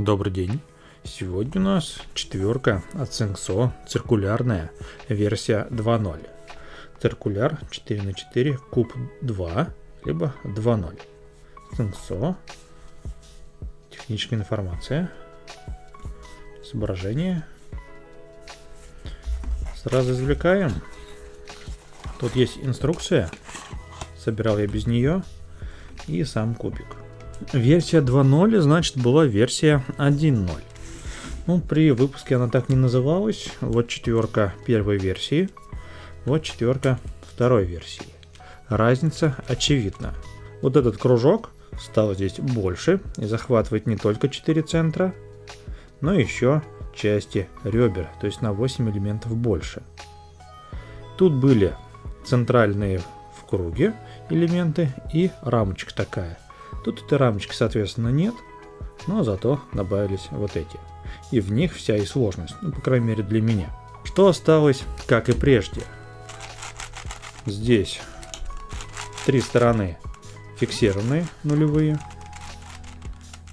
Добрый день. Сегодня у нас четверка от Sengso, циркулярная, версия 2.0. Циркуляр 4 на 4 куб 2, либо 2.0. Sengso. Техническая информация. Изображение. Сразу извлекаем. Тут есть инструкция. Собирал я без нее. И сам кубик. Версия 2.0, значит, была версия 1.0. Ну, при выпуске она так не называлась. Вот четверка первой версии, вот четверка второй версии. Разница очевидна. Вот этот кружок стал здесь больше и захватывает не только 4 центра, но еще части ребер, то есть на 8 элементов больше. Тут были центральные в круге элементы и рамочка такая – Тут этой рамочки, соответственно, нет, но зато добавились вот эти. И в них вся и сложность, ну, по крайней мере, для меня. Что осталось, как и прежде? Здесь три стороны фиксированные, нулевые.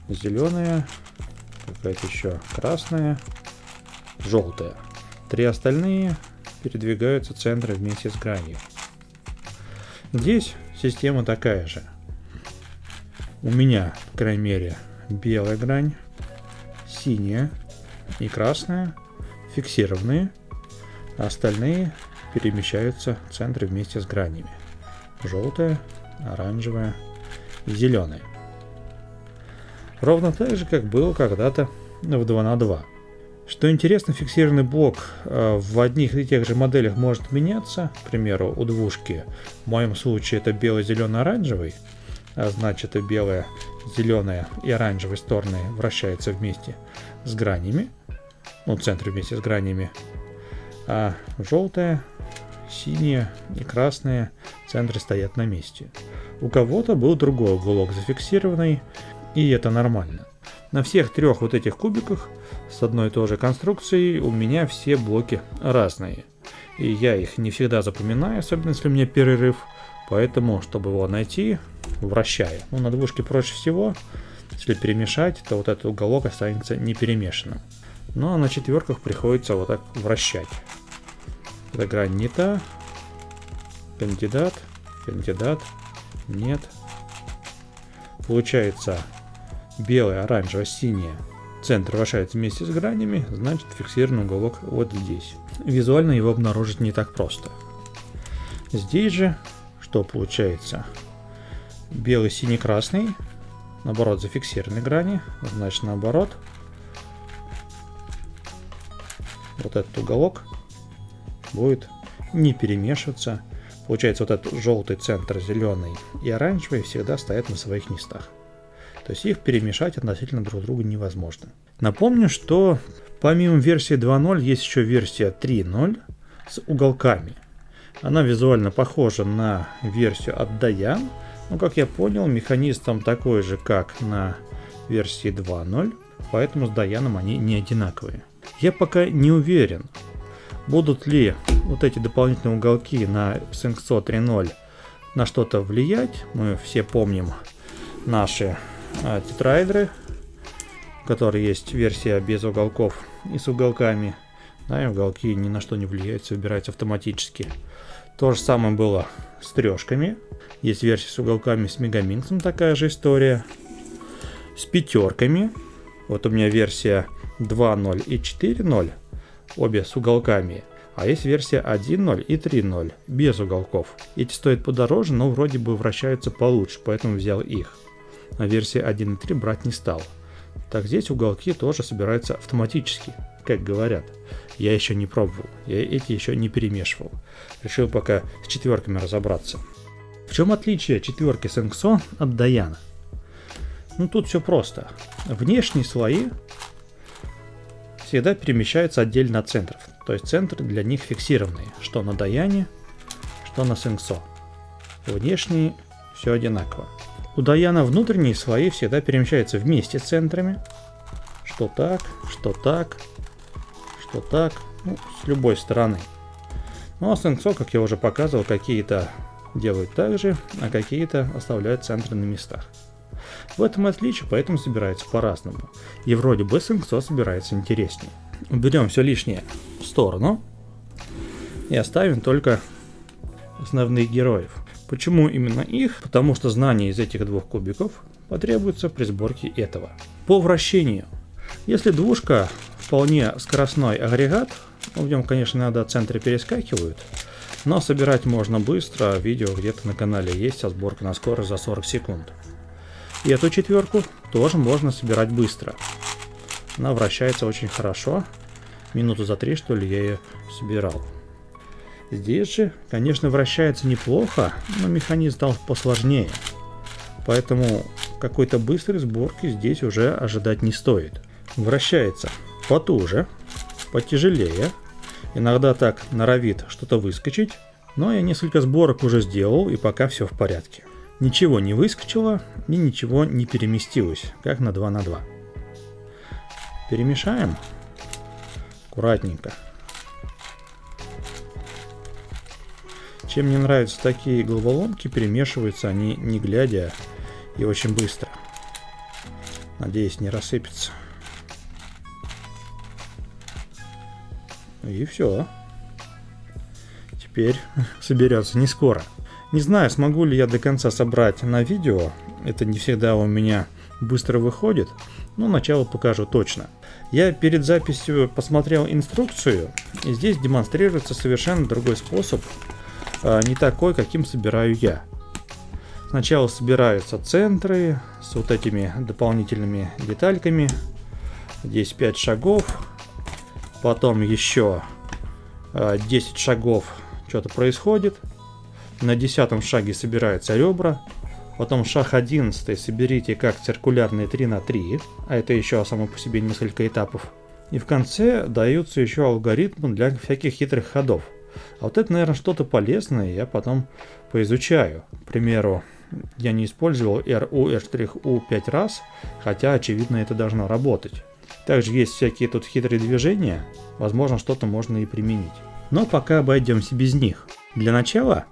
Зеленая, какая-то еще красная, желтая. Три остальные передвигаются центры вместе с гранью. Здесь система такая же – у меня, по крайней мере, белая грань, синяя и красная, фиксированные, а остальные перемещаются в центре вместе с гранями. Желтая, оранжевая и зеленая. Ровно так же, как было когда-то в 2 на 2. Что интересно, фиксированный блок э, в одних и тех же моделях может меняться. К примеру, у двушки, в моем случае это бело-зелено-оранжевый, значит и белая, зеленая и оранжевые стороны вращаются вместе с гранями, ну, центр вместе с гранями, а желтая, синяя и красная центры стоят на месте. У кого-то был другой уголок зафиксированный, и это нормально. На всех трех вот этих кубиках с одной и той же конструкцией у меня все блоки разные. И я их не всегда запоминаю, особенно если у меня перерыв. Поэтому, чтобы его найти, вращая. Ну, на двушке проще всего. Если перемешать, то вот этот уголок останется не перемешанным. Ну, а на четверках приходится вот так вращать. Эта грань не та. Кандидат, кандидат, нет. Получается белая, оранжевая, синяя. Центр вращается вместе с гранями, значит фиксированный уголок вот здесь. Визуально его обнаружить не так просто. Здесь же что получается? белый, синий, красный. Наоборот, зафиксированы грани. Значит, наоборот. Вот этот уголок будет не перемешиваться. Получается, вот этот желтый центр, зеленый и оранжевый всегда стоят на своих местах. То есть их перемешать относительно друг друга невозможно. Напомню, что помимо версии 2.0 есть еще версия 3.0 с уголками. Она визуально похожа на версию от Dayan, ну, как я понял, механизм там такой же, как на версии 2.0, поэтому с Даяном они не одинаковые. Я пока не уверен, будут ли вот эти дополнительные уголки на Sengso 3.0 на что-то влиять. Мы все помним наши а, тетраэдры, которые есть версия без уголков и с уголками. Да, и уголки ни на что не влияют, собираются автоматически. То же самое было с трешками. Есть версия с уголками с мегаминксом, такая же история. С пятерками. Вот у меня версия 2.0 и 4.0, обе с уголками. А есть версия 1.0 и 3.0, без уголков. Эти стоят подороже, но вроде бы вращаются получше, поэтому взял их. А версия 1.3 брать не стал. Так здесь уголки тоже собираются автоматически, как говорят. Я еще не пробовал, я эти еще не перемешивал. Решил пока с четверками разобраться. В чем отличие четверки Сенксо от Даяна? Ну тут все просто. Внешние слои всегда перемещаются отдельно от центров. То есть центры для них фиксированные. Что на Даяне, что на Сенксо. Внешние все одинаково. У Даяна внутренние слои всегда перемещаются вместе с центрами. Что так, что так, что так. Ну, с любой стороны. Ну а Сенксо, как я уже показывал, какие-то делают так же, а какие-то оставляют центры на местах. В этом отличие, поэтому собирается по-разному. И вроде бы Синксо собирается интереснее. Уберем все лишнее в сторону и оставим только основных героев. Почему именно их? Потому что знание из этих двух кубиков потребуется при сборке этого. По вращению. Если двушка вполне скоростной агрегат, ну, в нем, конечно, иногда центры перескакивают, но собирать можно быстро, видео где-то на канале есть, а сборка на скорость за 40 секунд. И эту четверку тоже можно собирать быстро. Она вращается очень хорошо, минуту за три что ли я ее собирал. Здесь же, конечно, вращается неплохо, но механизм стал посложнее. Поэтому какой-то быстрой сборки здесь уже ожидать не стоит. Вращается потуже, потяжелее, иногда так норовит что-то выскочить, но я несколько сборок уже сделал и пока все в порядке. Ничего не выскочило и ничего не переместилось, как на 2 на 2. Перемешаем аккуратненько. Чем мне нравятся такие головоломки, перемешиваются они не глядя и очень быстро. Надеюсь, не рассыпется. И все. Теперь соберется не скоро. Не знаю, смогу ли я до конца собрать на видео. Это не всегда у меня быстро выходит. Но начало покажу точно. Я перед записью посмотрел инструкцию. И здесь демонстрируется совершенно другой способ а, не такой, каким собираю я. Сначала собираются центры с вот этими дополнительными детальками. Здесь 5 шагов. Потом еще 10 а, шагов что-то происходит. На десятом шаге собираются ребра. Потом шаг 11 соберите как циркулярные 3 на 3, а это еще само по себе несколько этапов. И в конце даются еще алгоритмы для всяких хитрых ходов – а вот это, наверное, что-то полезное, я потом поизучаю. К примеру, я не использовал RU, R', 5 раз, хотя, очевидно, это должно работать. Также есть всякие тут хитрые движения, возможно, что-то можно и применить. Но пока обойдемся без них. Для начала,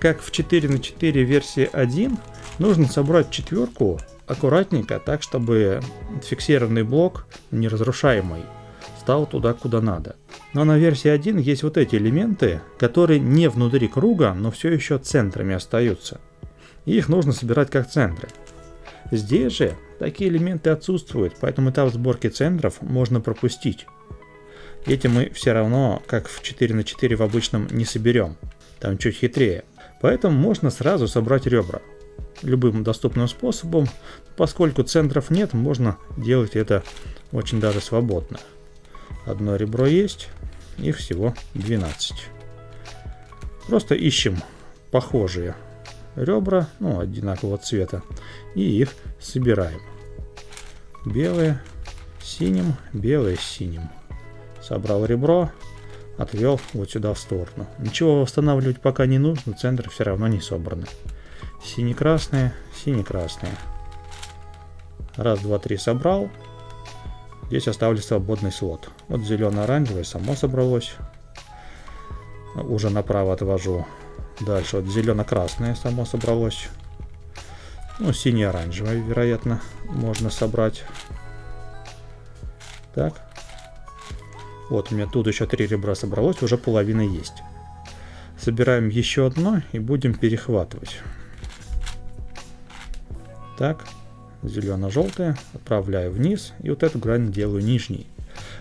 как в 4 на 4 версии 1, нужно собрать четверку аккуратненько, так чтобы фиксированный блок неразрушаемый стал туда, куда надо. Но на версии 1 есть вот эти элементы, которые не внутри круга, но все еще центрами остаются. И их нужно собирать как центры. Здесь же такие элементы отсутствуют, поэтому этап сборки центров можно пропустить. Эти мы все равно, как в 4 на 4 в обычном, не соберем. Там чуть хитрее. Поэтому можно сразу собрать ребра. Любым доступным способом, поскольку центров нет, можно делать это очень даже свободно. Одно ребро есть, их всего 12. Просто ищем похожие ребра, ну, одинакового цвета, и их собираем. Белые синим, белые синим. Собрал ребро, отвел вот сюда в сторону. Ничего восстанавливать пока не нужно, центры все равно не собраны. Сине-красные, сине-красные. Раз, два, три собрал. Здесь оставлю свободный слот. Вот зелено-оранжевое само собралось. Уже направо отвожу. Дальше вот зелено-красное само собралось. Ну, сине-оранжевое, вероятно, можно собрать. Так. Вот у меня тут еще три ребра собралось, уже половина есть. Собираем еще одно и будем перехватывать. Так зелено-желтое, отправляю вниз, и вот эту грань делаю нижней.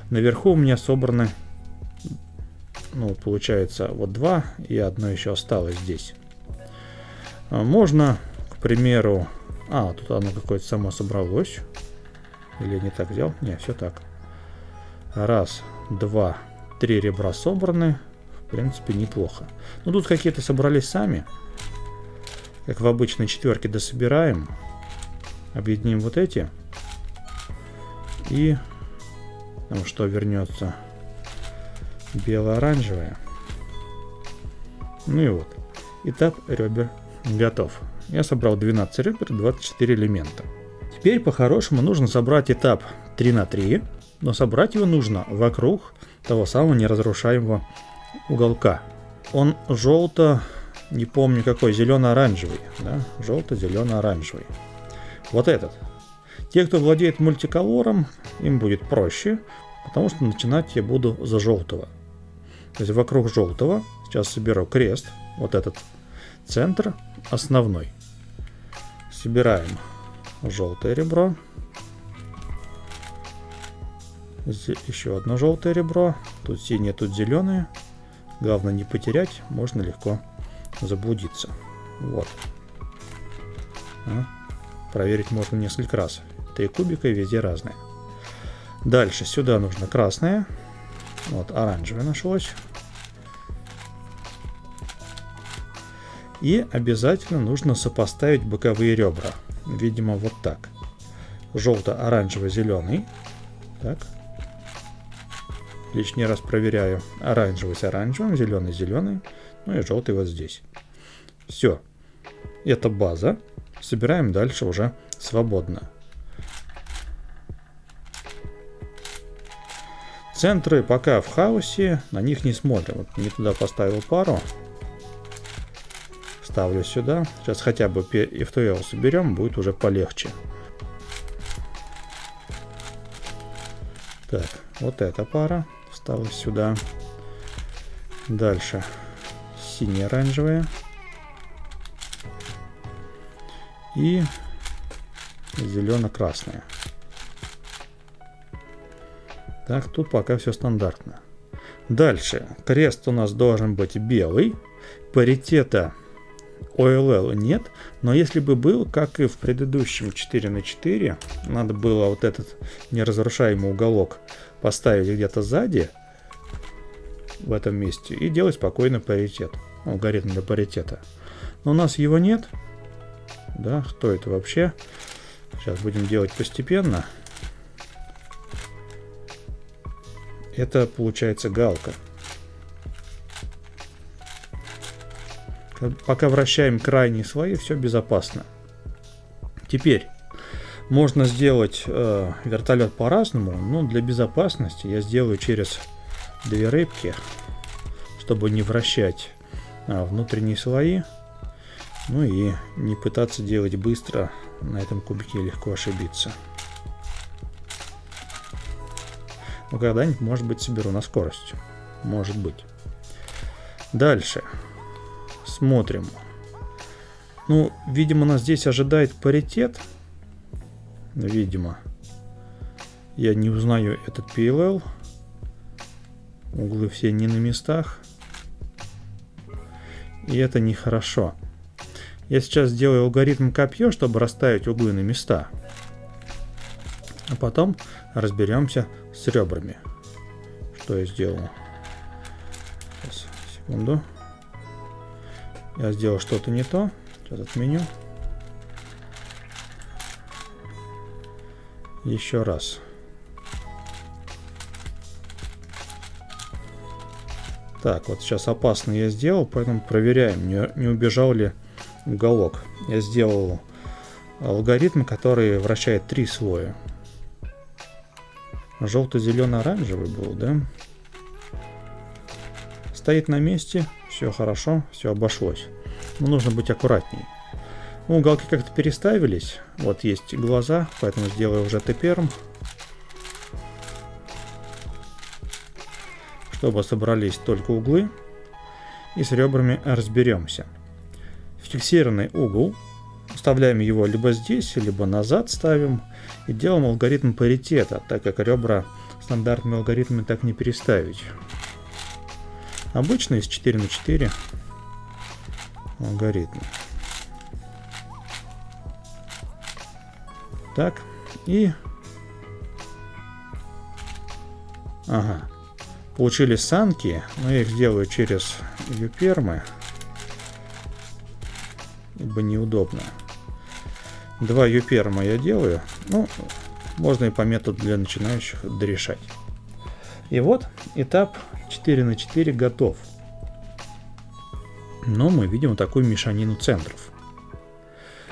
Наверху у меня собраны, ну, получается, вот два, и одно еще осталось здесь. А, можно, к примеру, а, тут оно какое-то само собралось. Или я не так взял? Не, все так. Раз, два, три ребра собраны. В принципе, неплохо. Ну, тут какие-то собрались сами. Как в обычной четверке дособираем. Объединим вот эти. И там что вернется? Бело-оранжевое. Ну и вот. Этап ребер готов. Я собрал 12 ребер, 24 элемента. Теперь по-хорошему нужно собрать этап 3 на 3, но собрать его нужно вокруг того самого неразрушаемого уголка. Он желто, не помню какой, зелено-оранжевый, да, желто-зелено-оранжевый. вот этот. Те, кто владеет мультиколором, им будет проще, потому что начинать я буду за желтого. То есть вокруг желтого сейчас соберу крест, вот этот центр основной. Собираем желтое ребро. Здесь еще одно желтое ребро. Тут синее, тут зеленое. Главное не потерять, можно легко заблудиться. Вот. А? Проверить можно несколько раз. Три кубика и везде разные. Дальше сюда нужно красное. Вот оранжевое нашлось. И обязательно нужно сопоставить боковые ребра. Видимо, вот так. Желто-оранжево-зеленый. Так. Лишний раз проверяю. Оранжевый с оранжевым, зеленый зеленый. Ну и желтый вот здесь. Все. Это база. Собираем дальше уже свободно. Центры пока в хаосе, на них не смотрим. Вот не туда поставил пару. Ставлю сюда. Сейчас хотя бы F2L соберем, будет уже полегче. Так, вот эта пара ставлю сюда. Дальше сине-оранжевые. И зелено-красные. Так, тут пока все стандартно. Дальше. Крест у нас должен быть белый. Паритета OLL нет. Но если бы был, как и в предыдущем 4 на 4, надо было вот этот неразрушаемый уголок поставить где-то сзади, в этом месте, и делать спокойно паритет. Алгоритм для паритета. Но у нас его нет. Да, что это вообще? Сейчас будем делать постепенно. Это получается галка. Пока вращаем крайние слои, все безопасно. Теперь можно сделать э, вертолет по-разному, но для безопасности я сделаю через две рыбки, чтобы не вращать а, внутренние слои. Ну и не пытаться делать быстро, на этом кубике легко ошибиться. Но ну, когда-нибудь, может быть, соберу на скорость. Может быть. Дальше. Смотрим. Ну, видимо, нас здесь ожидает паритет. Видимо. Я не узнаю этот PLL. Углы все не на местах. И это нехорошо. Я сейчас сделаю алгоритм копье, чтобы расставить углы на места. А потом разберемся с ребрами. Что я сделал? Сейчас, секунду. Я сделал что-то не то. Сейчас отменю. Еще раз. Так, вот сейчас опасно я сделал, поэтому проверяем, не, не убежал ли уголок. Я сделал алгоритм, который вращает три слоя. Желто-зелено-оранжевый был, да? Стоит на месте, все хорошо, все обошлось. Но нужно быть аккуратнее. Ну, уголки как-то переставились. Вот есть глаза, поэтому сделаю уже тепером. Чтобы собрались только углы. И с ребрами разберемся. Фиксированный угол. Вставляем его либо здесь, либо назад ставим и делаем алгоритм паритета, так как ребра стандартными алгоритмами так не переставить. Обычно из 4 на 4 алгоритм. Так, и... Ага. Получились санки, но я их сделаю через юпермы, ибо неудобно. Два юперма я делаю. Ну, можно и по методу для начинающих дорешать. И вот этап 4 на 4 готов. Но мы видим такую мешанину центров.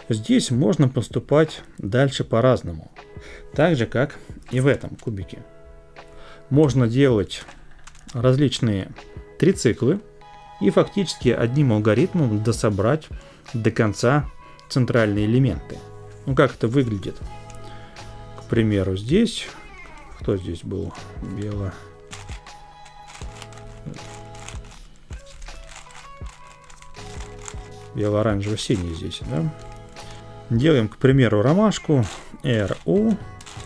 Здесь можно поступать дальше по-разному. Так же, как и в этом кубике. Можно делать различные трициклы и фактически одним алгоритмом дособрать до конца центральные элементы. Ну как это выглядит? К примеру, здесь... Кто здесь был? Бело... Бело-оранжево-синий здесь, да? Делаем, к примеру, ромашку. R, U,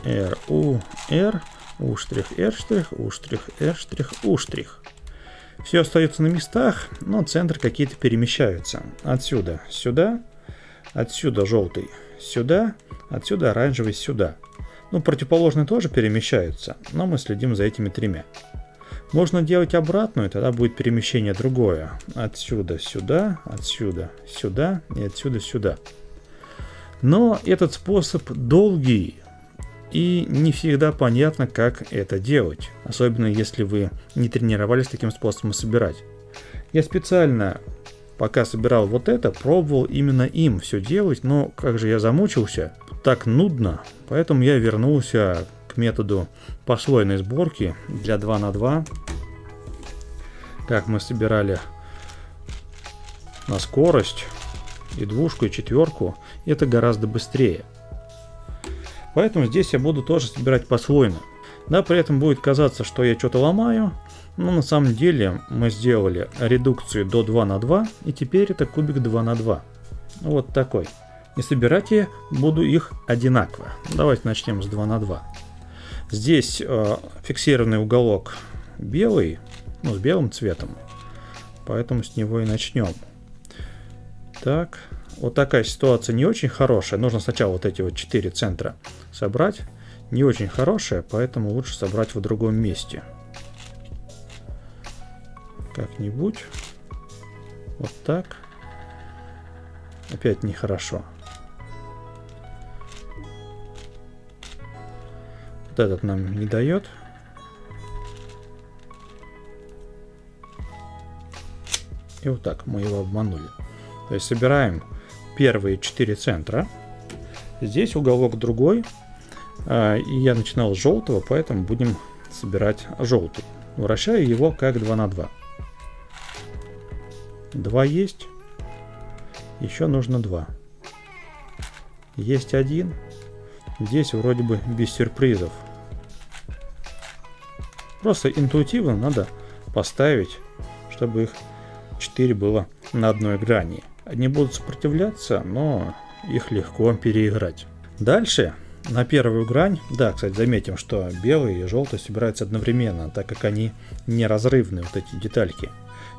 R, U, R, U R U. Все остается на местах, но центры какие-то перемещаются. Отсюда сюда, отсюда желтый сюда, отсюда оранжевый сюда. Ну, противоположные тоже перемещаются, но мы следим за этими тремя. Можно делать обратную, тогда будет перемещение другое. Отсюда сюда, отсюда сюда и отсюда сюда. Но этот способ долгий, и не всегда понятно, как это делать, особенно если вы не тренировались таким способом собирать. Я специально, пока собирал вот это, пробовал именно им все делать, но как же я замучился, так нудно, поэтому я вернулся к методу послойной сборки для 2 на 2 как мы собирали на скорость и двушку, и четверку, это гораздо быстрее. Поэтому здесь я буду тоже собирать послойно. Да, при этом будет казаться, что я что-то ломаю, но на самом деле мы сделали редукцию до 2 на 2, и теперь это кубик 2 на 2. Вот такой. И собирать я буду их одинаково. Давайте начнем с 2 на 2. Здесь э, фиксированный уголок белый, ну, с белым цветом. Поэтому с него и начнем. Так, вот такая ситуация не очень хорошая. Нужно сначала вот эти вот четыре центра собрать. Не очень хорошая, поэтому лучше собрать в другом месте. Как-нибудь. Вот так. Опять нехорошо. Вот этот нам не дает. И вот так мы его обманули. То есть собираем первые 4 центра. Здесь уголок другой. А, и я начинал с желтого, поэтому будем собирать желтый. Вращаю его как 2 на 2. 2 есть. Еще нужно 2. Есть один. Здесь вроде бы без сюрпризов. Просто интуитивно надо поставить, чтобы их 4 было на одной грани. Они будут сопротивляться, но их легко переиграть. Дальше на первую грань, да, кстати, заметим, что белый и желтый собираются одновременно, так как они неразрывны, вот эти детальки.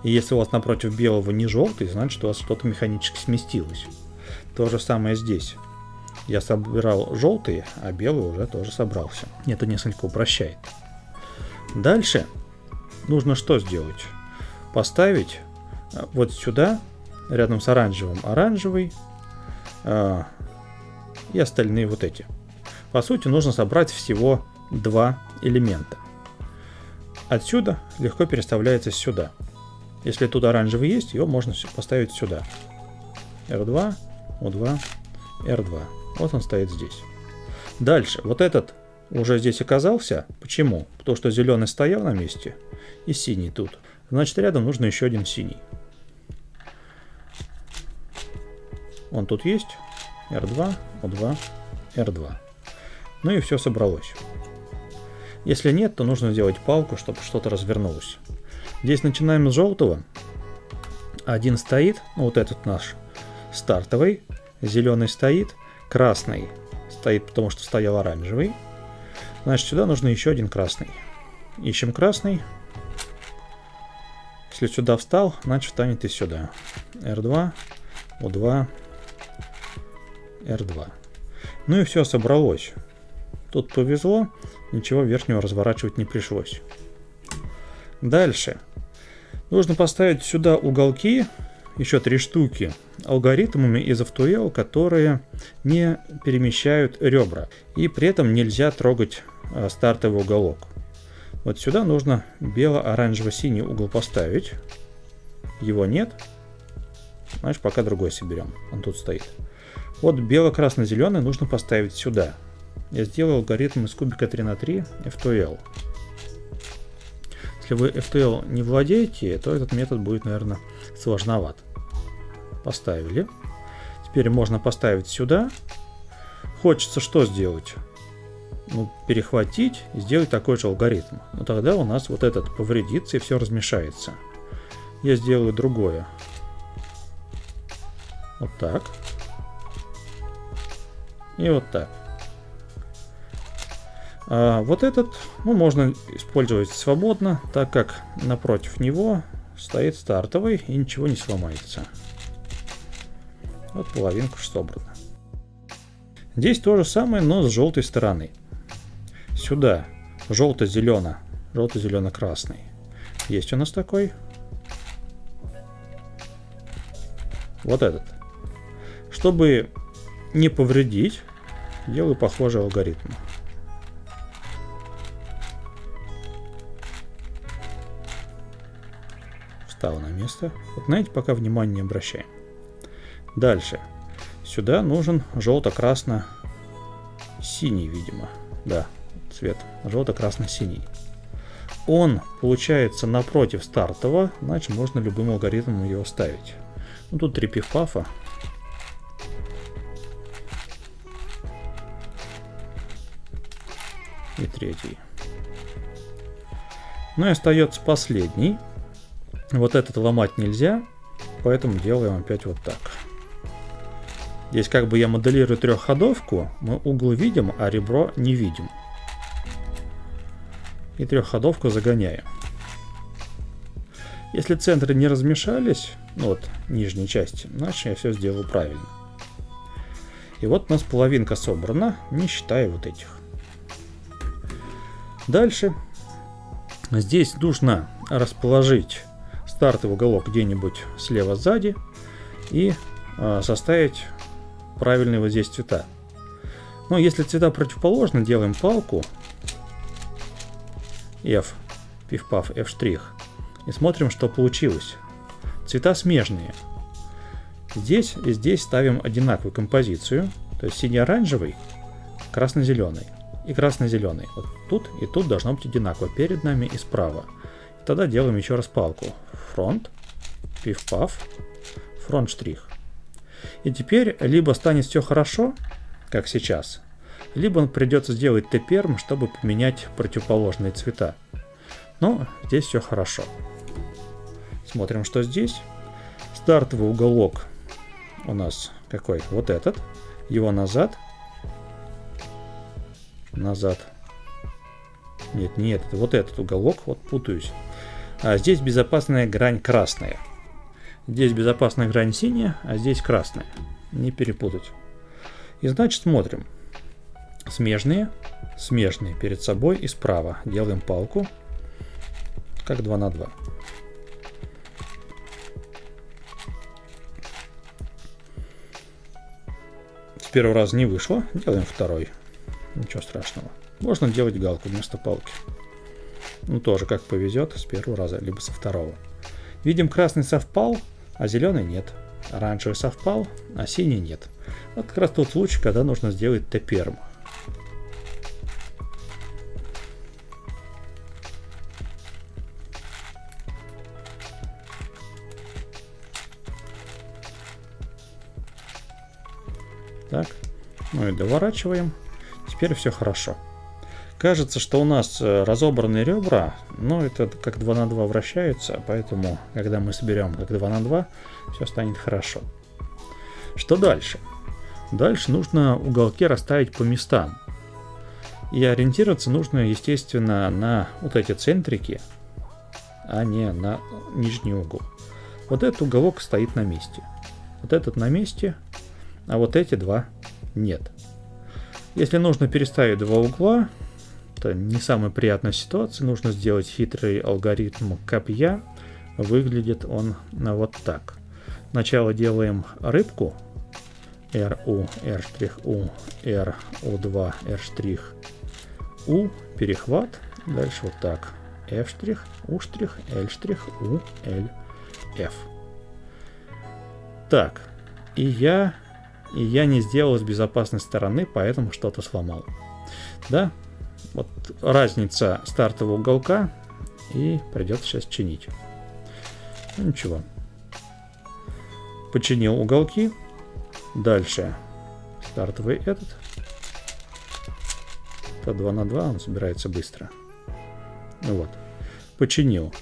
И если у вас напротив белого не желтый, значит у вас что-то механически сместилось. То же самое здесь. Я собирал желтый, а белый уже тоже собрался. Это несколько упрощает. Дальше нужно что сделать? Поставить вот сюда, рядом с оранжевым, оранжевый э, и остальные вот эти. По сути, нужно собрать всего два элемента. Отсюда легко переставляется сюда. Если тут оранжевый есть, его можно поставить сюда. R2, U2, R2. Вот он стоит здесь. Дальше, вот этот уже здесь оказался. Почему? Потому что зеленый стоял на месте и синий тут. Значит, рядом нужно еще один синий. Он тут есть. R2, O2, R2. Ну и все собралось. Если нет, то нужно сделать палку, чтобы что-то развернулось. Здесь начинаем с желтого. Один стоит, ну вот этот наш стартовый. Зеленый стоит. Красный стоит, потому что стоял оранжевый. Значит, сюда нужно еще один красный. Ищем красный. Если сюда встал, значит встанет и сюда. R2, U2, R2. Ну и все собралось. Тут повезло, ничего верхнего разворачивать не пришлось. Дальше. Нужно поставить сюда уголки, еще три штуки, алгоритмами из Автуэл, которые не перемещают ребра. И при этом нельзя трогать стартовый уголок. Вот сюда нужно бело-оранжево-синий угол поставить. Его нет. Знаешь, пока другой соберем. Он тут стоит. Вот бело-красно-зеленый нужно поставить сюда. Я сделал алгоритм из кубика 3 на 3 F2L. Если вы FTL не владеете, то этот метод будет, наверное, сложноват. Поставили. Теперь можно поставить сюда. хочется что сделать? Ну, перехватить и сделать такой же алгоритм. Но тогда у нас вот этот повредится и все размешается. Я сделаю другое. Вот так. И вот так. А вот этот ну, можно использовать свободно, так как напротив него стоит стартовый и ничего не сломается. Вот половинку собрана. Здесь то же самое, но с желтой стороны. Сюда желто-зелено, желто-зелено-красный. Есть у нас такой. Вот этот. Чтобы не повредить, делаю похожий алгоритм. Встал на место. Вот на эти пока внимания не обращаем. Дальше. Сюда нужен желто-красно-синий, видимо. Да, цвет. Желто-красно-синий. Он получается напротив стартового, значит можно любым алгоритмом его ставить. Ну тут три пиф-пафа. И третий. Ну и остается последний. Вот этот ломать нельзя, поэтому делаем опять вот так. Здесь как бы я моделирую трехходовку, мы угол видим, а ребро не видим. И трехходовку загоняем. Если центры не размешались, ну вот нижней части, значит я все сделал правильно. И вот у нас половинка собрана, не считая вот этих. Дальше. Здесь нужно расположить стартовый уголок где-нибудь слева сзади и э, составить правильные вот здесь цвета. Но если цвета противоположны, делаем палку F, пиф-паф, F', и смотрим, что получилось. Цвета смежные. Здесь и здесь ставим одинаковую композицию, то есть синий-оранжевый, красно-зеленый и красно-зеленый. Вот тут и тут должно быть одинаково перед нами и справа. И тогда делаем еще раз палку. Фронт, пиф-паф, фронт-штрих. И теперь либо станет все хорошо, как сейчас, либо придется сделать Т-перм, чтобы поменять противоположные цвета. Но здесь все хорошо. Смотрим, что здесь. Стартовый уголок у нас какой? Вот этот. Его назад. Назад. Нет, не этот. Вот этот уголок. Вот путаюсь. А здесь безопасная грань красная. Здесь безопасная грань синяя, а здесь красная. Не перепутать. И значит смотрим. Смежные, смежные перед собой и справа. Делаем палку, как 2 на 2. С первого раза не вышло, делаем второй. Ничего страшного. Можно делать галку вместо палки. Ну тоже как повезет, с первого раза, либо со второго. Видим, красный совпал, а зеленый нет. Оранжевый совпал, а синий нет. Вот как раз тот случай, когда нужно сделать Т-перм. Так, ну и доворачиваем. Теперь все хорошо. Кажется, что у нас э, разобранные ребра, но это как 2 на 2 вращаются, поэтому, когда мы соберем как 2 на 2, все станет хорошо. Что дальше? Дальше нужно уголки расставить по местам. И ориентироваться нужно, естественно, на вот эти центрики, а не на нижний угол. Вот этот уголок стоит на месте. Вот этот на месте, а вот эти два нет. Если нужно переставить два угла, это не самая приятная ситуация. Нужно сделать хитрый алгоритм копья. Выглядит он вот так. Сначала делаем рыбку. R, U, R', U, R, U2, R', U, перехват. Дальше вот так. F', U', L', U, L, F. Так, и я, и я не сделал с безопасной стороны, поэтому что-то сломал. Да, вот разница стартового уголка и придется сейчас чинить. Ну, ничего. Починил уголки. Дальше стартовый этот. Это 2 на 2, он собирается быстро. Вот. Починил.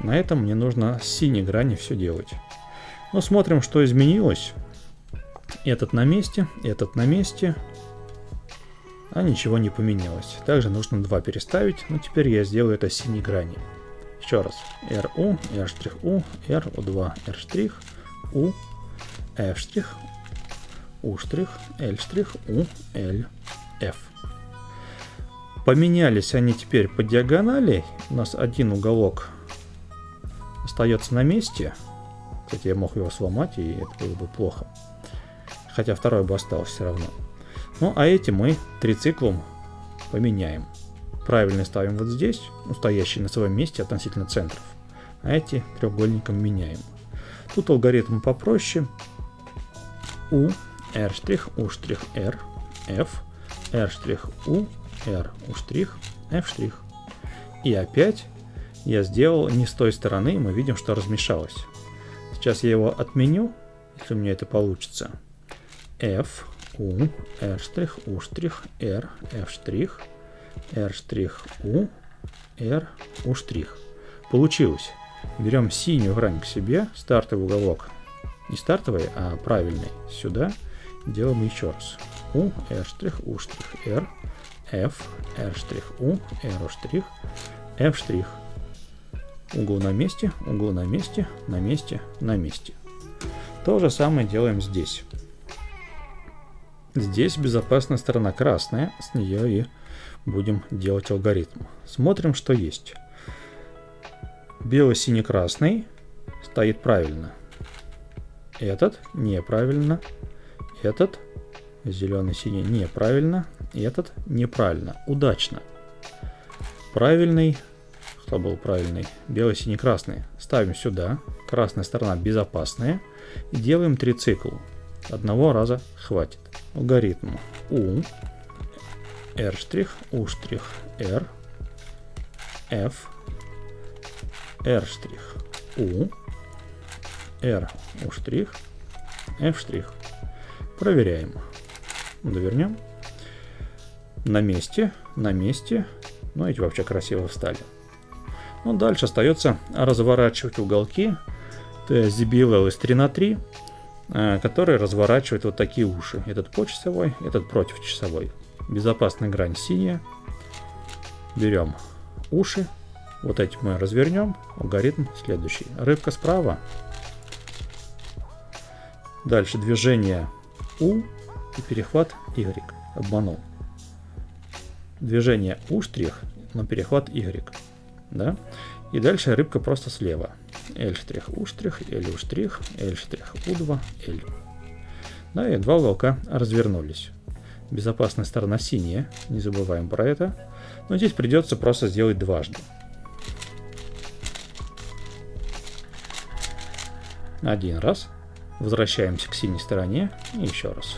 На этом мне нужно с синей грани все делать. Ну, смотрим, что изменилось. Этот на месте, этот на месте. А ничего не поменялось. Также нужно два переставить, но теперь я сделаю это синей грани. Еще раз. RU, R', RU2, R', U, F', U', U, F. Поменялись они теперь по диагонали. У нас один уголок остается на месте. Кстати, я мог его сломать, и это было бы плохо. Хотя второй бы остался все равно. Ну, а эти мы трициклом поменяем. Правильно ставим вот здесь, стоящий на своем месте относительно центров. А эти треугольником меняем. Тут алгоритм попроще. U, R', U', R, F, R', U, R, U', F'. И опять я сделал не с той стороны, мы видим, что размешалось. Сейчас я его отменю, если у меня это получится. F, U, R', U', R, F', R', U, R, U'. Получилось. Берем синюю грань к себе, стартовый уголок. Не стартовый, а правильный. Сюда. Делаем еще раз. U, R', U', R, F, R', U, R', F'. Угол на месте, угол на месте, на месте, на месте. То же самое делаем здесь. Здесь безопасная сторона красная, с нее и будем делать алгоритм. Смотрим, что есть. Бело-синий-красный стоит правильно. Этот неправильно. Этот зеленый-синий неправильно. Этот неправильно. Удачно. Правильный кто был правильный? Белый, синий, красный. Ставим сюда. Красная сторона безопасная. И делаем три цикла. Одного раза хватит. Алгоритм U, R', U', R, F, R', U, R, U', F'. Проверяем. Довернем. На месте, на месте. Ну, эти вообще красиво встали. Ну, дальше остается разворачивать уголки. ZBLL из 3 на 3, э, который разворачивает вот такие уши. Этот по часовой, этот против часовой. Безопасная грань синяя. Берем уши. Вот эти мы развернем. Алгоритм следующий. Рыбка справа. Дальше движение U и перехват Y. Обманул. Движение U', но перехват Y да, и дальше рыбка просто слева. L', U', L', U', L', U2, L. Да, и два уголка развернулись. Безопасная сторона синяя, не забываем про это. Но здесь придется просто сделать дважды. Один раз. Возвращаемся к синей стороне и еще раз.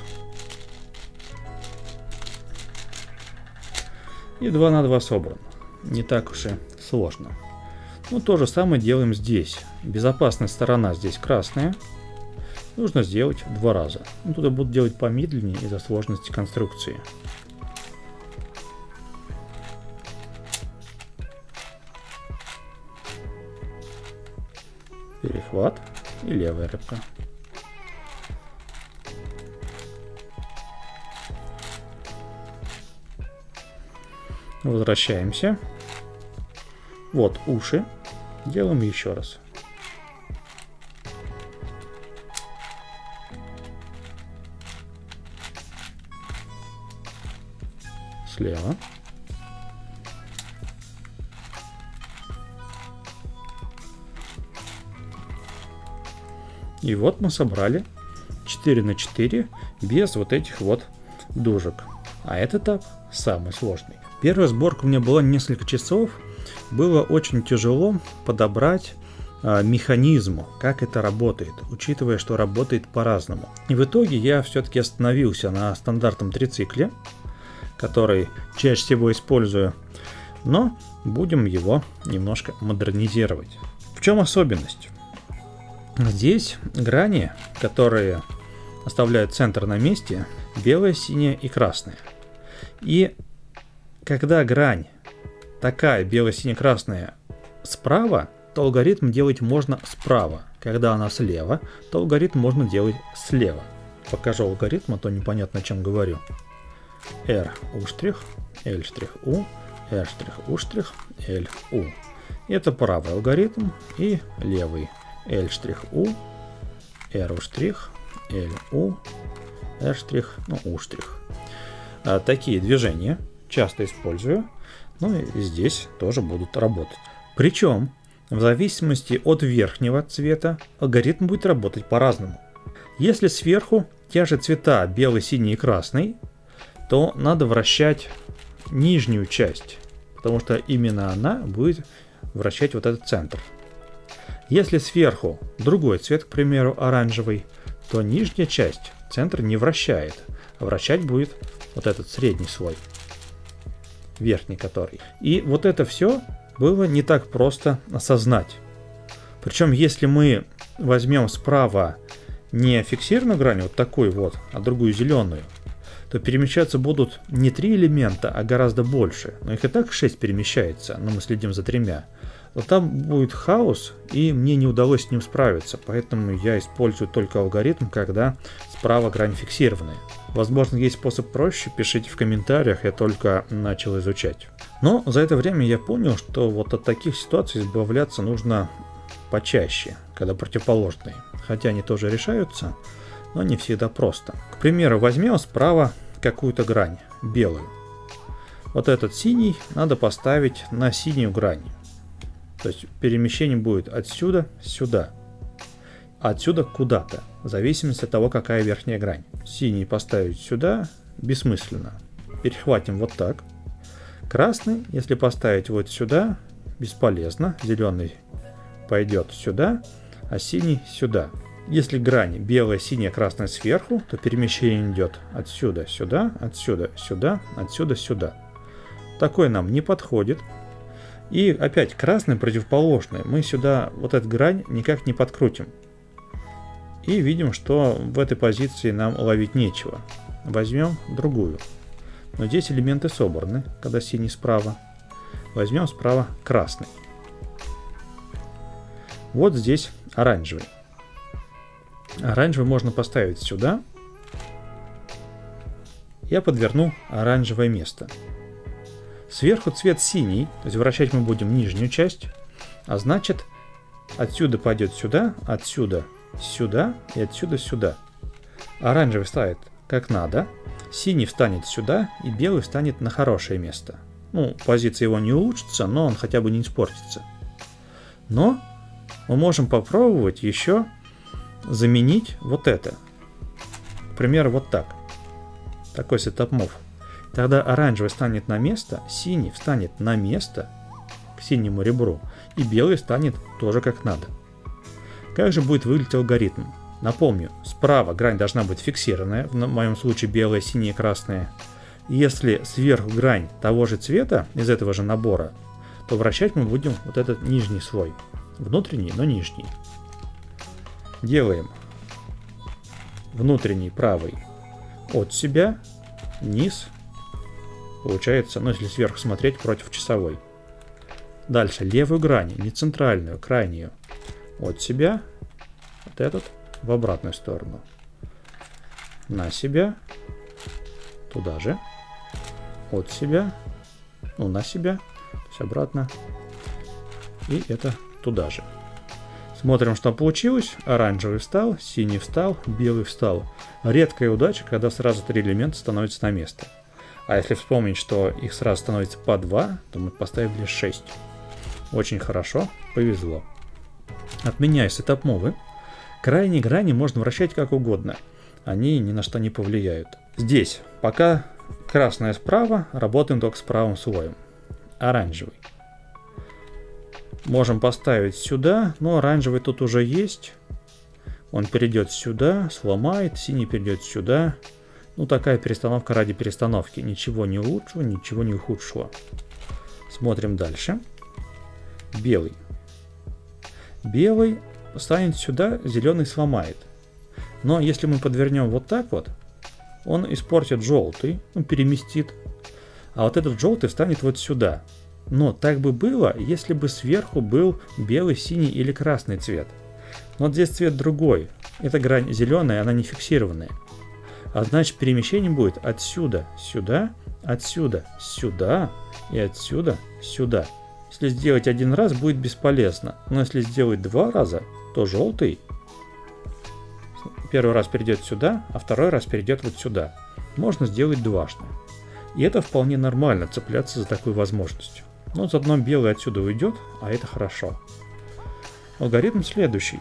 И 2 на 2 собрано. Не так уж и сложно. Ну, то же самое делаем здесь. Безопасная сторона здесь красная. Нужно сделать два раза. Ну, туда буду делать помедленнее из-за сложности конструкции. Перехват и левая рыбка. Возвращаемся. Вот уши. Делаем еще раз. Слева. И вот мы собрали 4 на 4 без вот этих вот дужек. А этот этап самый сложный. Первая сборка у меня была несколько часов, было очень тяжело подобрать э, механизму, как это работает, учитывая, что работает по-разному. И в итоге я все-таки остановился на стандартном трицикле, который чаще всего использую, но будем его немножко модернизировать. В чем особенность? Здесь грани, которые оставляют центр на месте, белая, синяя и красная. И когда грань такая бело-сине-красная справа, то алгоритм делать можно справа. Когда она слева, то алгоритм можно делать слева. Покажу алгоритм, а то непонятно о чем говорю. R U L U, R U L U. Это правый алгоритм и левый L U, R U L U, R ну U. А, такие движения часто использую. Ну и здесь тоже будут работать. Причем, в зависимости от верхнего цвета, алгоритм будет работать по-разному. Если сверху те же цвета белый, синий и красный, то надо вращать нижнюю часть, потому что именно она будет вращать вот этот центр. Если сверху другой цвет, к примеру, оранжевый, то нижняя часть центр не вращает, а вращать будет вот этот средний слой верхний который. И вот это все было не так просто осознать. Причем, если мы возьмем справа не фиксированную грань, вот такой вот, а другую зеленую, то перемещаться будут не три элемента, а гораздо больше. Но их и так 6 перемещается, но мы следим за тремя. Но там будет хаос, и мне не удалось с ним справиться, поэтому я использую только алгоритм, когда справа грань фиксированная. Возможно, есть способ проще, пишите в комментариях, я только начал изучать. Но за это время я понял, что вот от таких ситуаций избавляться нужно почаще, когда противоположные. Хотя они тоже решаются, но не всегда просто. К примеру, возьмем справа какую-то грань, белую. Вот этот синий надо поставить на синюю грань. То есть перемещение будет отсюда сюда. Отсюда куда-то в зависимости от того, какая верхняя грань. Синий поставить сюда бессмысленно. Перехватим вот так. Красный, если поставить вот сюда, бесполезно. Зеленый пойдет сюда, а синий сюда. Если грань белая, синяя, красная сверху, то перемещение идет отсюда сюда, отсюда сюда, отсюда сюда. Такой нам не подходит. И опять красный противоположный. Мы сюда вот эту грань никак не подкрутим. И видим, что в этой позиции нам ловить нечего. Возьмем другую. Но здесь элементы собраны, когда синий справа. Возьмем справа красный. Вот здесь оранжевый. Оранжевый можно поставить сюда. Я подверну оранжевое место. Сверху цвет синий, то есть вращать мы будем нижнюю часть, а значит отсюда пойдет сюда, отсюда сюда и отсюда сюда. Оранжевый ставит как надо, синий встанет сюда и белый встанет на хорошее место. Ну, позиция его не улучшится, но он хотя бы не испортится. Но мы можем попробовать еще заменить вот это. К примеру, вот так. Такой сетап мов. Тогда оранжевый станет на место, синий встанет на место к синему ребру, и белый станет тоже как надо. Как же будет выглядеть алгоритм? Напомню, справа грань должна быть фиксированная, в моем случае белая, синяя, красная. Если сверху грань того же цвета, из этого же набора, то вращать мы будем вот этот нижний слой. Внутренний, но нижний. Делаем внутренний правый от себя, низ. Получается, ну если сверху смотреть, против часовой. Дальше левую грань, не центральную, крайнюю от себя, вот этот в обратную сторону, на себя, туда же, от себя, ну на себя, то есть обратно, и это туда же. Смотрим, что получилось. Оранжевый встал, синий встал, белый встал. Редкая удача, когда сразу три элемента становятся на место. А если вспомнить, что их сразу становится по два, то мы поставили 6. Очень хорошо, повезло. Отменяя сетап мовы, крайние грани можно вращать как угодно. Они ни на что не повлияют. Здесь пока красная справа, работаем только с правым слоем. Оранжевый. Можем поставить сюда, но оранжевый тут уже есть. Он перейдет сюда, сломает, синий перейдет сюда. Ну, такая перестановка ради перестановки. Ничего не улучшило, ничего не ухудшило. Смотрим дальше. Белый. Белый станет сюда, зеленый сломает. Но если мы подвернем вот так вот, он испортит желтый, ну, переместит. а вот этот желтый встанет вот сюда. Но так бы было, если бы сверху был белый, синий или красный цвет. Но вот здесь цвет другой. Эта грань зеленая, она не фиксированная. А значит перемещение будет отсюда сюда, отсюда сюда и отсюда сюда. Если сделать один раз, будет бесполезно. Но если сделать два раза, то желтый первый раз перейдет сюда, а второй раз перейдет вот сюда. Можно сделать дважды. И это вполне нормально, цепляться за такую возможность. Но заодно белый отсюда уйдет, а это хорошо. Алгоритм следующий.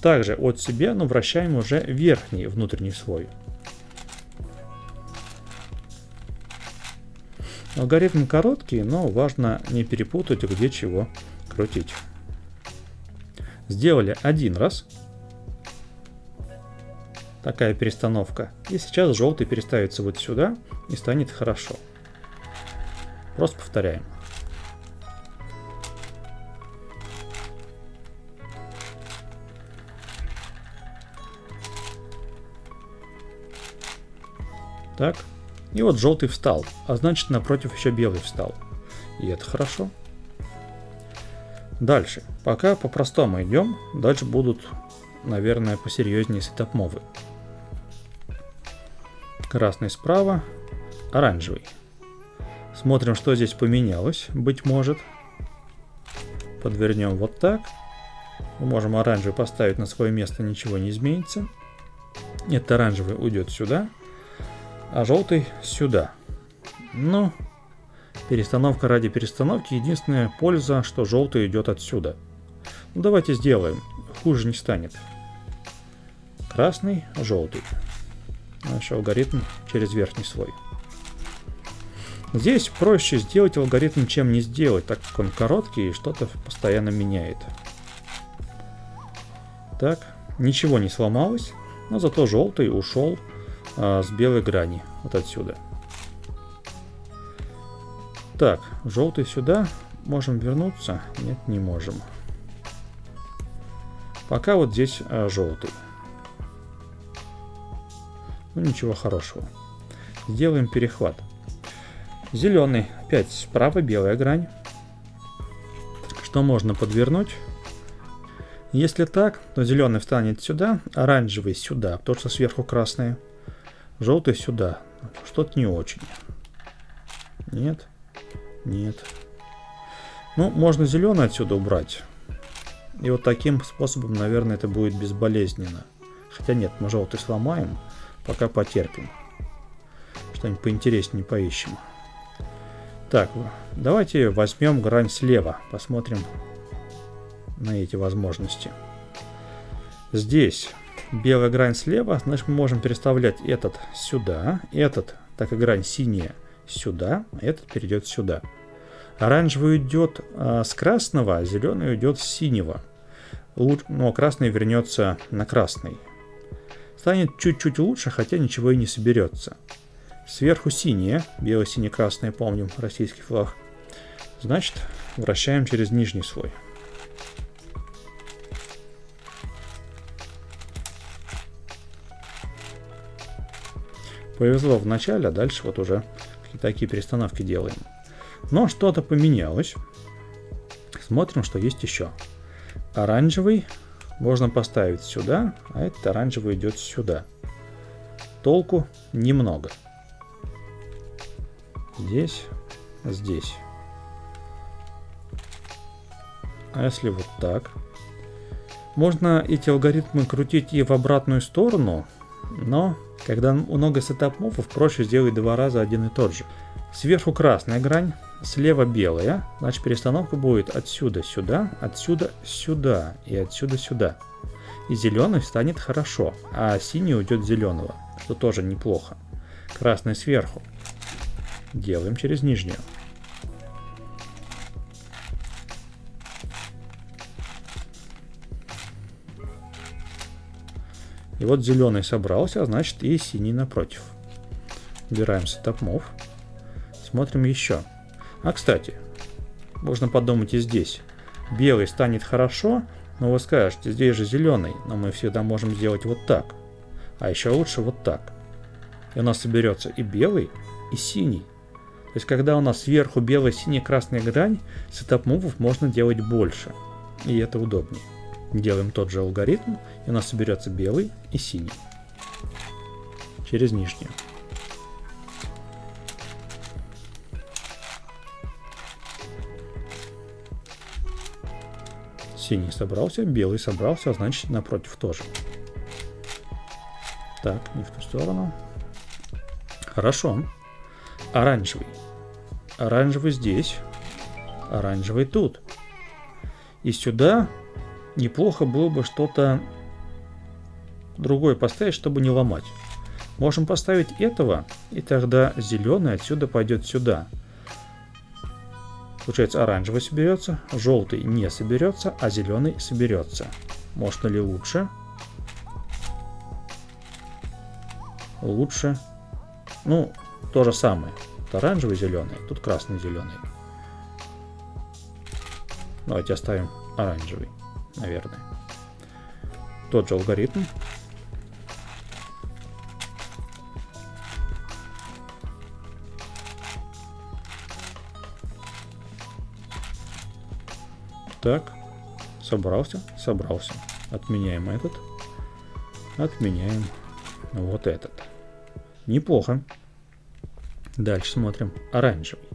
Также от себя, но вращаем уже верхний внутренний слой. Алгоритм короткий, но важно не перепутать, где чего крутить. Сделали один раз. Такая перестановка. И сейчас желтый переставится вот сюда и станет хорошо. Просто повторяем. Так. И вот желтый встал, а значит напротив еще белый встал. И это хорошо. Дальше. Пока по-простому идем, дальше будут, наверное, посерьезнее сетап-мовы. Красный справа, оранжевый. Смотрим, что здесь поменялось, быть может. Подвернем вот так. Мы можем оранжевый поставить на свое место, ничего не изменится. Этот оранжевый уйдет сюда а желтый сюда. Ну, перестановка ради перестановки. Единственная польза, что желтый идет отсюда. Ну, давайте сделаем. Хуже не станет. Красный, желтый. Наш алгоритм через верхний слой. Здесь проще сделать алгоритм, чем не сделать, так как он короткий и что-то постоянно меняет. Так, ничего не сломалось, но зато желтый ушел с белой грани. Вот отсюда. Так, желтый сюда. Можем вернуться? Нет, не можем. Пока вот здесь а, желтый. Ну, ничего хорошего. Сделаем перехват. Зеленый. Опять справа белая грань. Что можно подвернуть? Если так, то зеленый встанет сюда, оранжевый сюда, потому что сверху красный. Желтый сюда. Что-то не очень. Нет. Нет. Ну, можно зеленый отсюда убрать. И вот таким способом, наверное, это будет безболезненно. Хотя нет, мы желтый сломаем. Пока потерпим. Что-нибудь поинтереснее поищем. Так, давайте возьмем грань слева. Посмотрим на эти возможности. Здесь белая грань слева, значит мы можем переставлять этот сюда, этот, так как грань синяя, сюда, а этот перейдет сюда. Оранжевый уйдет а, с красного, а зеленый уйдет с синего. Луч, но красный вернется на красный. Станет чуть-чуть лучше, хотя ничего и не соберется. Сверху синее, бело-сине-красное, помним, российский флаг. Значит, вращаем через нижний слой. Повезло в начале, а дальше вот уже такие перестановки делаем. Но что-то поменялось. Смотрим, что есть еще. Оранжевый можно поставить сюда, а этот оранжевый идет сюда. Толку немного. Здесь, здесь. А если вот так? Можно эти алгоритмы крутить и в обратную сторону, но когда много сетап-мувов, проще сделать два раза один и тот же. Сверху красная грань, слева белая, значит перестановка будет отсюда сюда, отсюда сюда и отсюда сюда. И зеленый станет хорошо, а синий уйдет зеленого, что тоже неплохо. Красный сверху. Делаем через нижнюю. И вот зеленый собрался, а значит и синий напротив. Убираем setup move. Смотрим еще. А, кстати, можно подумать и здесь. Белый станет хорошо, но вы скажете, здесь же зеленый, но мы всегда можем сделать вот так. А еще лучше вот так. И у нас соберется и белый, и синий. То есть, когда у нас сверху белая, синяя, красная грань, сетап мувов можно делать больше. И это удобнее. Делаем тот же алгоритм, и у нас соберется белый и синий. Через нижнюю. Синий собрался, белый собрался, а значит напротив тоже. Так, не в ту сторону. Хорошо. Оранжевый. Оранжевый здесь. Оранжевый тут. И сюда неплохо было бы что-то другое поставить, чтобы не ломать. Можем поставить этого, и тогда зеленый отсюда пойдет сюда. Получается, оранжевый соберется, желтый не соберется, а зеленый соберется. Можно ли лучше? Лучше. Ну, то же самое. Тут оранжевый, зеленый, тут красный, зеленый. Давайте оставим оранжевый, наверное. Тот же алгоритм. Так, собрался, собрался. Отменяем этот. Отменяем вот этот. Неплохо. Дальше смотрим. Оранжевый.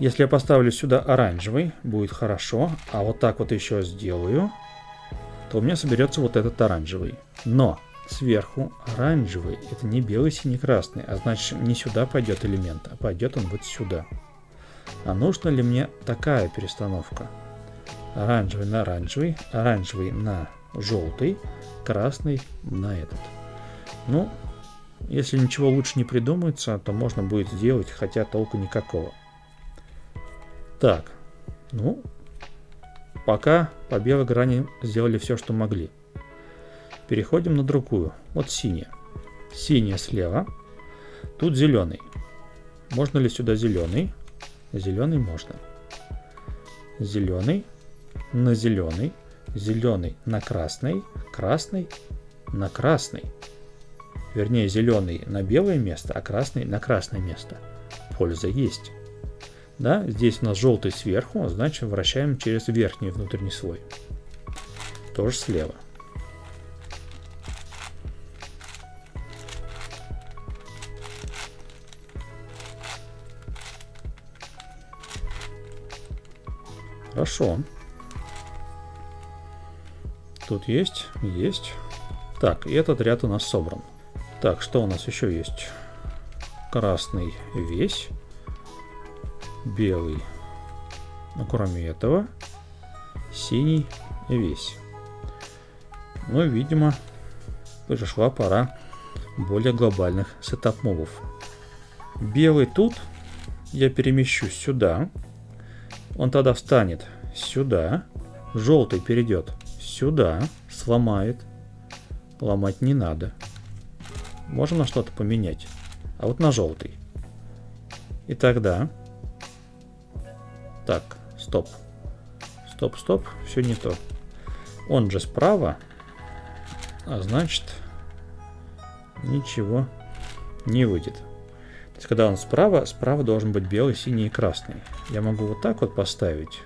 Если я поставлю сюда оранжевый, будет хорошо. А вот так вот еще сделаю, то у меня соберется вот этот оранжевый. Но сверху оранжевый, это не белый, синий, красный, а значит не сюда пойдет элемент, а пойдет он вот сюда. А нужна ли мне такая перестановка? Оранжевый на оранжевый, оранжевый на желтый, красный на этот. Ну, если ничего лучше не придумается, то можно будет сделать, хотя толку никакого. Так, ну, пока по белой грани сделали все, что могли. Переходим на другую. Вот синяя. Синяя слева. Тут зеленый. Можно ли сюда зеленый? Зеленый можно. Зеленый на зеленый. Зеленый на красный. Красный на красный. Вернее, зеленый на белое место, а красный на красное место. Польза есть. Да, здесь у нас желтый сверху, значит вращаем через верхний внутренний слой. Тоже слева. Хорошо. Тут есть? Есть. Так, и этот ряд у нас собран. Так, что у нас еще есть? Красный весь. Белый. Ну, кроме этого, синий весь. Ну, видимо, пришла пора более глобальных сетап-мовов. Белый тут я перемещу сюда. Он тогда встанет сюда. Желтый перейдет сюда. Сломает. Ломать не надо. Можем на что-то поменять. А вот на желтый. И тогда... Так, стоп. Стоп, стоп, все не то. Он же справа, а значит ничего не выйдет. То есть, когда он справа, справа должен быть белый, синий и красный. Я могу вот так вот поставить.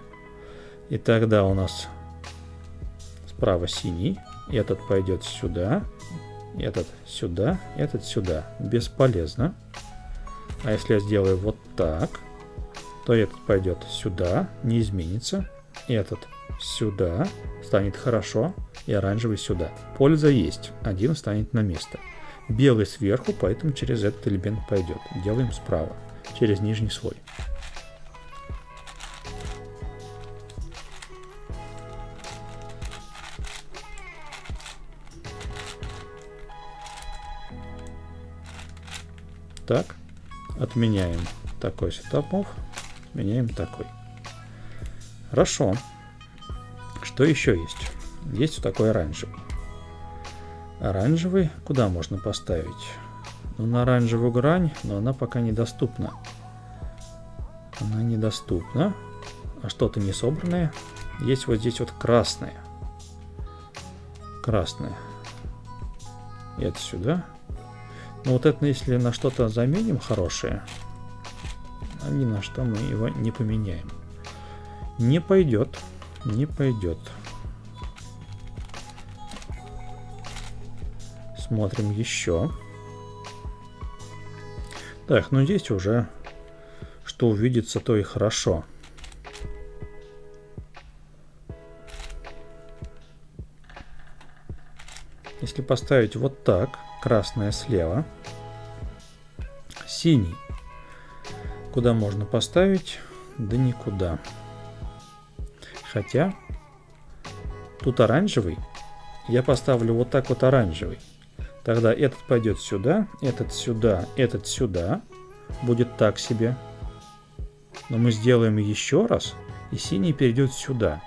И тогда у нас справа синий, этот пойдет сюда, этот сюда, этот сюда. Бесполезно. А если я сделаю вот так, то этот пойдет сюда, не изменится. Этот сюда, станет хорошо, и оранжевый сюда. Польза есть, один станет на место. Белый сверху, поэтому через этот элемент пойдет. Делаем справа, через нижний слой. Так, отменяем такой setup move, меняем такой. Хорошо. Что еще есть? Есть вот такой оранжевый. Оранжевый куда можно поставить? Ну, на оранжевую грань, но она пока недоступна. Она недоступна. А что-то не собранное. Есть вот здесь вот красное. Красное. И это сюда. Ну вот это если на что-то заменим хорошее, а ни на что мы его не поменяем. Не пойдет, не пойдет. Смотрим еще. Так, ну здесь уже что увидится, то и хорошо. Если поставить вот так, красное слева, синий, куда можно поставить? Да никуда. Хотя, тут оранжевый, я поставлю вот так вот оранжевый. Тогда этот пойдет сюда, этот сюда, этот сюда. Будет так себе. Но мы сделаем еще раз, и синий перейдет сюда.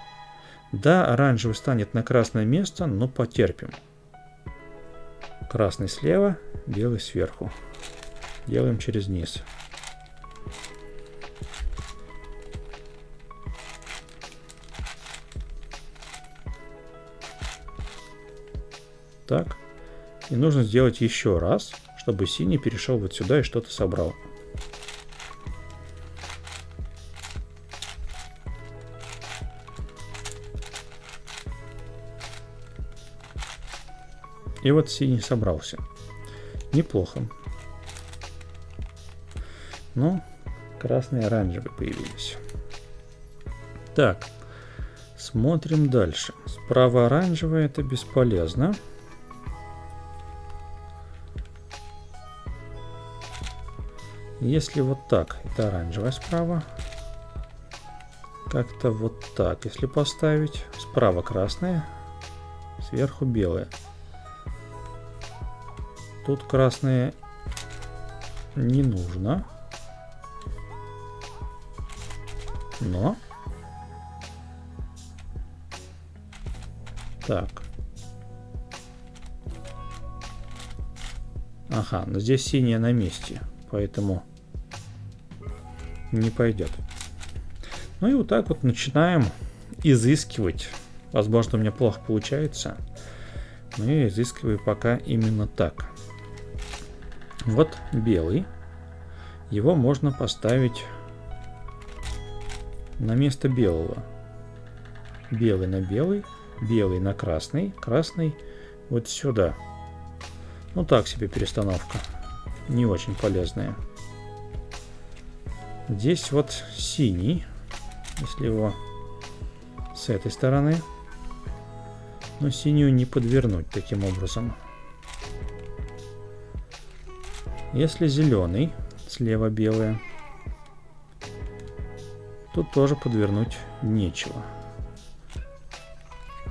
Да, оранжевый станет на красное место, но потерпим. Красный слева, белый сверху. Делаем через низ. Так. И нужно сделать еще раз, чтобы синий перешел вот сюда и что-то собрал. И вот синий собрался. Неплохо. Но красные и оранжевые появились. Так, смотрим дальше. Справа оранжевое это бесполезно. Если вот так, это оранжевая справа. Как-то вот так, если поставить. Справа красная, сверху белая. Тут красные не нужно. Но... Так. Ага, но здесь синяя на месте поэтому не пойдет. Ну и вот так вот начинаем изыскивать. Возможно, у меня плохо получается, но я изыскиваю пока именно так. Вот белый. Его можно поставить на место белого. Белый на белый, белый на красный, красный вот сюда. Ну так себе перестановка не очень полезные. Здесь вот синий, если его с этой стороны. Но синюю не подвернуть таким образом. Если зеленый, слева белое, тут тоже подвернуть нечего.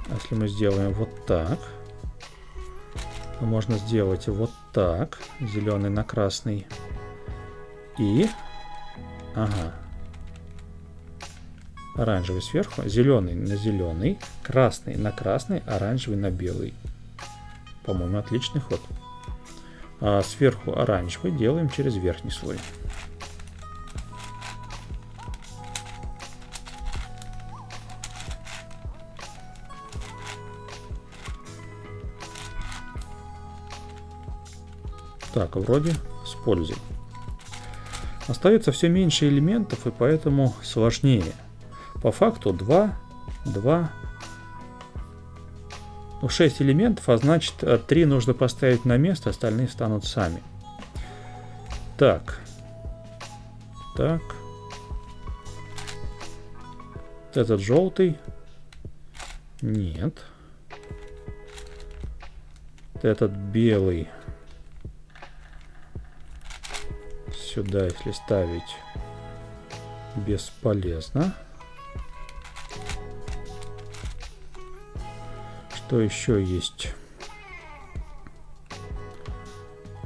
Если мы сделаем вот так, можно сделать вот так. Зеленый на красный. И... Ага. Оранжевый сверху, зеленый на зеленый, красный на красный, оранжевый на белый. По-моему, отличный ход. А сверху оранжевый делаем через верхний слой. Так, вроде с пользой. Остается все меньше элементов и поэтому сложнее. По факту 2, 2, ну 6 элементов, а значит 3 э, нужно поставить на место, остальные станут сами. Так. Так. Этот желтый. Нет. Этот белый. Сюда, если ставить, бесполезно. Что еще есть?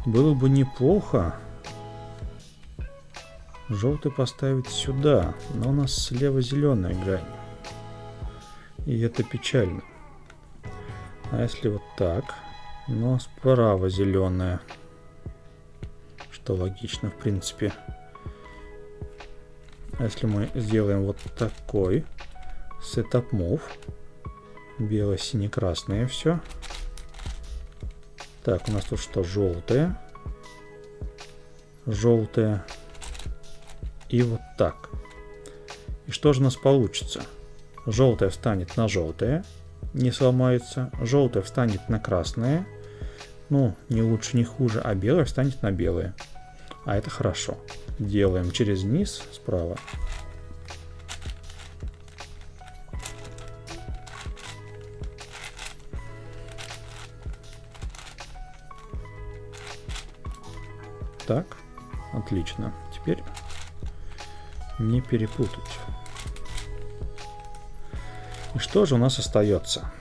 Было бы неплохо желтый поставить сюда, но у нас слева зеленая грань. И это печально. А если вот так, но справа зеленая что логично, в принципе. А если мы сделаем вот такой setup move, бело-сине-красное все. Так, у нас тут что, желтое. Желтое. и вот так. И что же у нас получится? Желтое встанет на желтое, не сломается. Желтое встанет на красное. Ну, не лучше, не хуже. А белое встанет на белое. А это хорошо. Делаем через низ справа. Так, отлично. Теперь не перепутать. И что же у нас остается?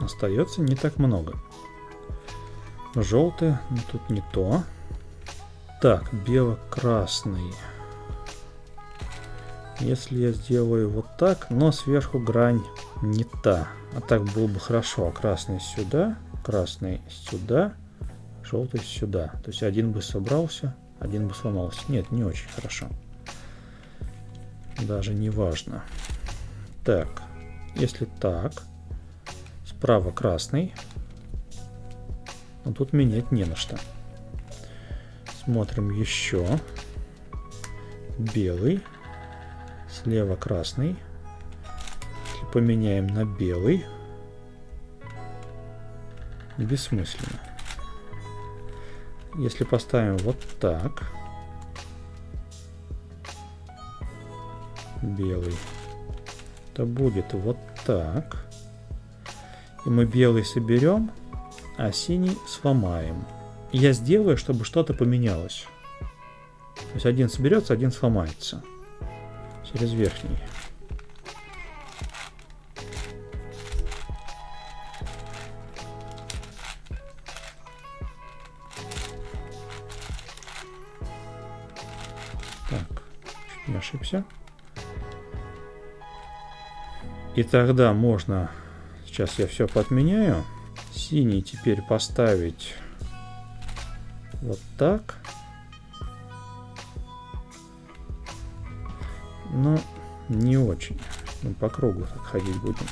Остается не так много. Желтый, но ну, тут не то. Так, бело-красный. Если я сделаю вот так, но сверху грань не та. А так было бы хорошо. Красный сюда, красный сюда, желтый сюда. То есть один бы собрался, один бы сломался. Нет, не очень хорошо. Даже не важно. Так, если так, справа красный, но тут менять не на что. Смотрим еще. Белый. Слева красный. Поменяем на белый. Бессмысленно. Если поставим вот так. Белый это будет вот так. И мы белый соберем, а синий сломаем. Я сделаю, чтобы что-то поменялось. То есть один соберется, один сломается. Через верхний. Так, не ошибся. И тогда можно, сейчас я все подменяю, синий теперь поставить вот так. Но не очень. Мы по кругу так ходить будем.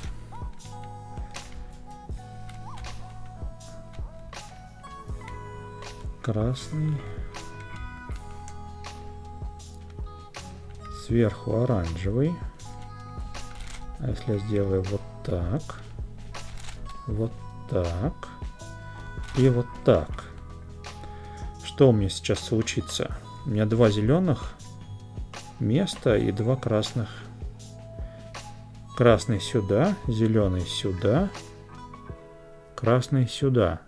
Красный. Сверху оранжевый. А если я сделаю вот так, вот так и вот так, что у меня сейчас случится? У меня два зеленых места и два красных. Красный сюда, зеленый сюда, красный сюда.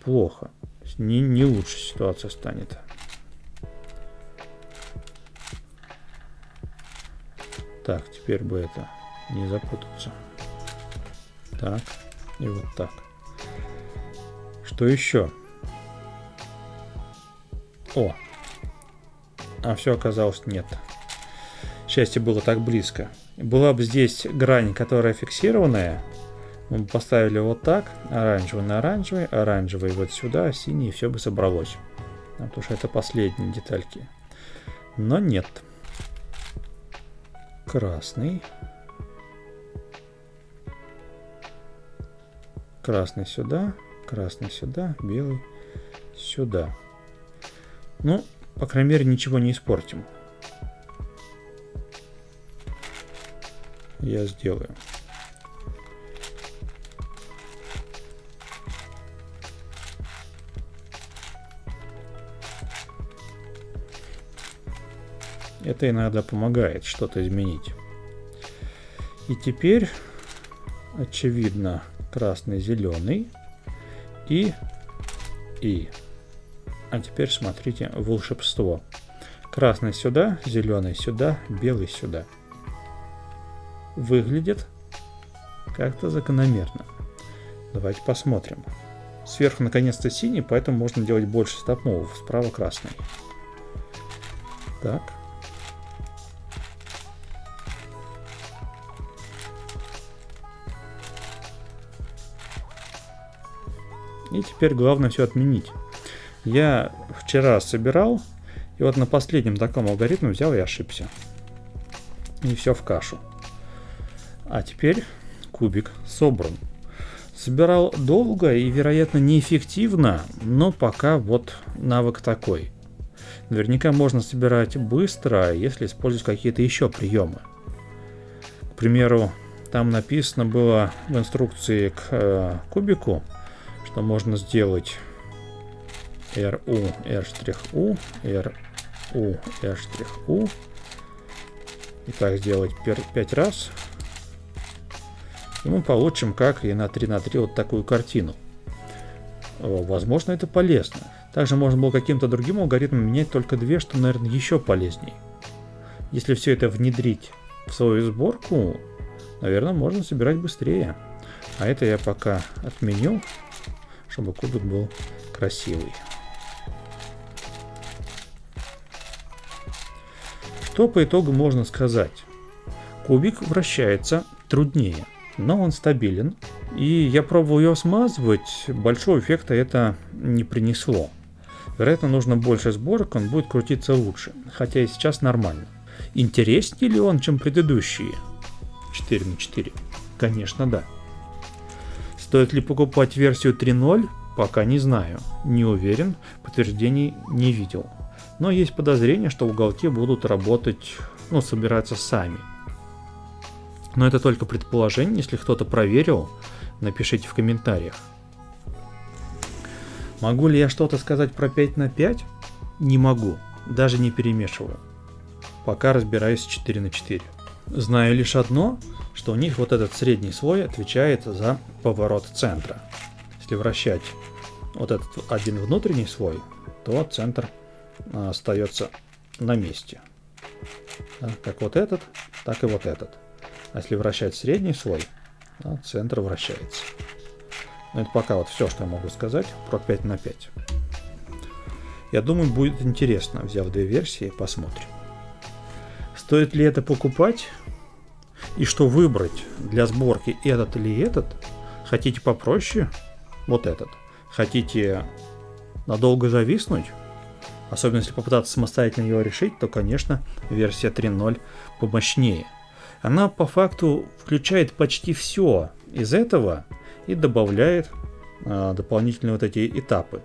Плохо. Не, не лучше ситуация станет. Так, теперь бы это не запутаться. Так, и вот так. Что еще? О! А все оказалось нет. Счастье было так близко. Была бы здесь грань, которая фиксированная, мы бы поставили вот так, оранжевый на оранжевый, оранжевый вот сюда, синий, все бы собралось. Потому что это последние детальки. Но нет. Красный. Красный сюда, красный сюда, белый сюда. Ну, по крайней мере, ничего не испортим. Я сделаю. Это иногда помогает что-то изменить. И теперь, очевидно, красный, зеленый и и. А теперь смотрите волшебство. Красный сюда, зеленый сюда, белый сюда. Выглядит как-то закономерно. Давайте посмотрим. Сверху наконец-то синий, поэтому можно делать больше стоп-мувов. Справа красный. Так. И теперь главное все отменить. Я вчера собирал, и вот на последнем таком алгоритме взял и ошибся. И все в кашу. А теперь кубик собран. Собирал долго и, вероятно, неэффективно, но пока вот навык такой. Наверняка можно собирать быстро, если использовать какие-то еще приемы. К примеру, там написано было в инструкции к э, кубику, что можно сделать RU, R', RU, R', и так сделать 5 раз. И мы получим, как и на 3 на 3 вот такую картину. Возможно, это полезно. Также можно было каким-то другим алгоритмом менять только две, что, наверное, еще полезней. Если все это внедрить в свою сборку, наверное, можно собирать быстрее. А это я пока отменю, чтобы кубик был красивый. Что по итогу можно сказать? Кубик вращается труднее, но он стабилен. И я пробовал его смазывать, большого эффекта это не принесло. Вероятно, нужно больше сборок, он будет крутиться лучше, хотя и сейчас нормально. Интереснее ли он, чем предыдущие? 4 на 4? Конечно, да. Стоит ли покупать версию 3.0? Пока не знаю. Не уверен, подтверждений не видел. Но есть подозрение, что уголки будут работать, ну, собираться сами. Но это только предположение, если кто-то проверил, напишите в комментариях. Могу ли я что-то сказать про 5 на 5? Не могу, даже не перемешиваю. Пока разбираюсь 4 на 4. Знаю лишь одно, что у них вот этот средний слой отвечает за поворот центра. Если вращать вот этот один внутренний слой, то центр остается на месте. Да, как вот этот, так и вот этот. А если вращать средний слой, да, центр вращается. Но это пока вот все, что я могу сказать про 5 на 5. Я думаю, будет интересно, взяв две версии, посмотрим. Стоит ли это покупать? И что выбрать для сборки, этот или этот? Хотите попроще? Вот этот. Хотите надолго зависнуть? Особенно если попытаться самостоятельно его решить, то, конечно, версия 3.0 помощнее. Она по факту включает почти все из этого и добавляет а, дополнительные вот эти этапы.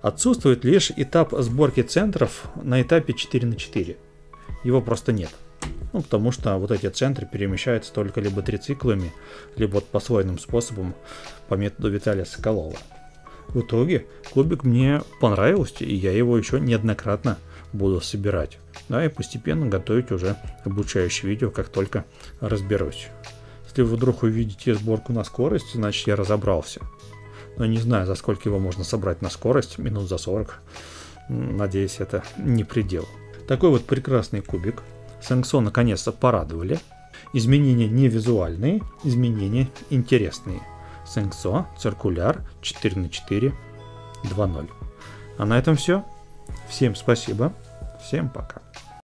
Отсутствует лишь этап сборки центров на этапе 4 на 4. Его просто нет. Ну, потому что вот эти центры перемещаются только либо трициклами, либо вот послойным способом по методу Виталия Соколова. В итоге кубик мне понравился, и я его еще неоднократно буду собирать. Да, и постепенно готовить уже обучающее видео, как только разберусь. Если вы вдруг увидите сборку на скорость, значит я разобрался. Но не знаю, за сколько его можно собрать на скорость, минут за 40. Надеюсь, это не предел. Такой вот прекрасный кубик. Сэнксо наконец-то порадовали. Изменения не визуальные, изменения интересные. Сэнксо, циркуляр 4 на 4 2.0. А на этом все. Всем спасибо. Всем пока.